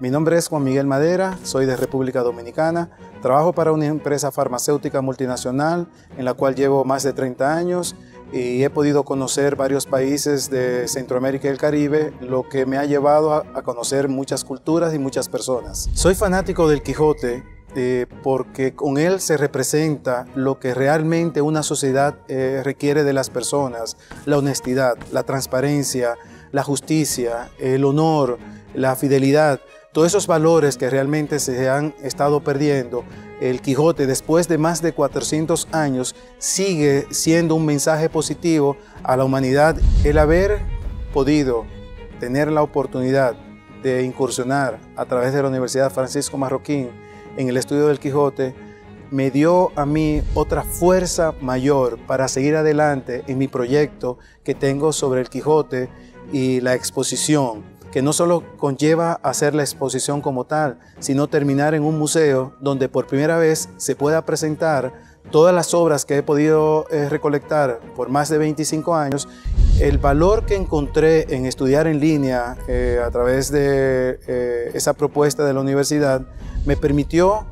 Mi nombre es Juan Miguel Madera, soy de República Dominicana, trabajo para una empresa farmacéutica multinacional en la cual llevo más de 30 años y he podido conocer varios países de Centroamérica y el Caribe, lo que me ha llevado a, conocer muchas culturas y muchas personas. Soy fanático del Quijote eh, porque con él se representa lo que realmente una sociedad eh, requiere de las personas, la honestidad, la transparencia, la justicia, el honor, la fidelidad, todos esos valores que realmente se han estado perdiendo el Quijote después de más de 400 años sigue siendo un mensaje positivo a la humanidad. El haber podido tener la oportunidad de incursionar a través de la Universidad Francisco Marroquín en el estudio del Quijote me dio a mí otra fuerza mayor para seguir adelante en mi proyecto que tengo sobre el Quijote y la exposición que no solo conlleva hacer la exposición como tal, sino terminar en un museo donde por primera vez se pueda presentar todas las obras que he podido eh, recolectar por más de 25 años. El valor que encontré en estudiar en línea eh, a través de eh, esa propuesta de la universidad me permitió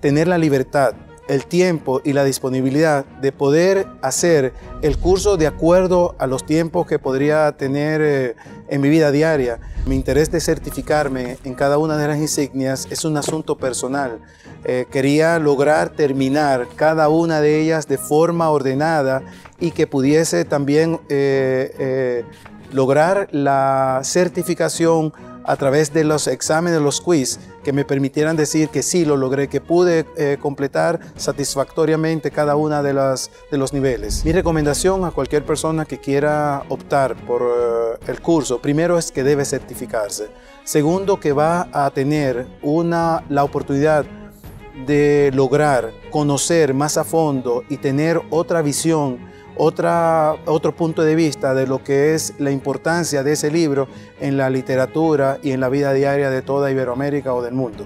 tener la libertad el tiempo y la disponibilidad de poder hacer el curso de acuerdo a los tiempos que podría tener eh, en mi vida diaria. Mi interés de certificarme en cada una de las insignias es un asunto personal. Eh, quería lograr terminar cada una de ellas de forma ordenada y que pudiese también eh, lograr la certificación a través de los exámenes, los quiz, que me permitieran decir que sí lo logré, que pude eh, completar satisfactoriamente cada una de, de los niveles. Mi recomendación a cualquier persona que quiera optar por eh, el curso, primero es que debe certificarse. Segundo, que va a tener una, la oportunidad de lograr conocer más a fondo y tener otra visión otra, otro punto de vista de lo que es la importancia de ese libro en la literatura y en la vida diaria de toda Iberoamérica o del mundo.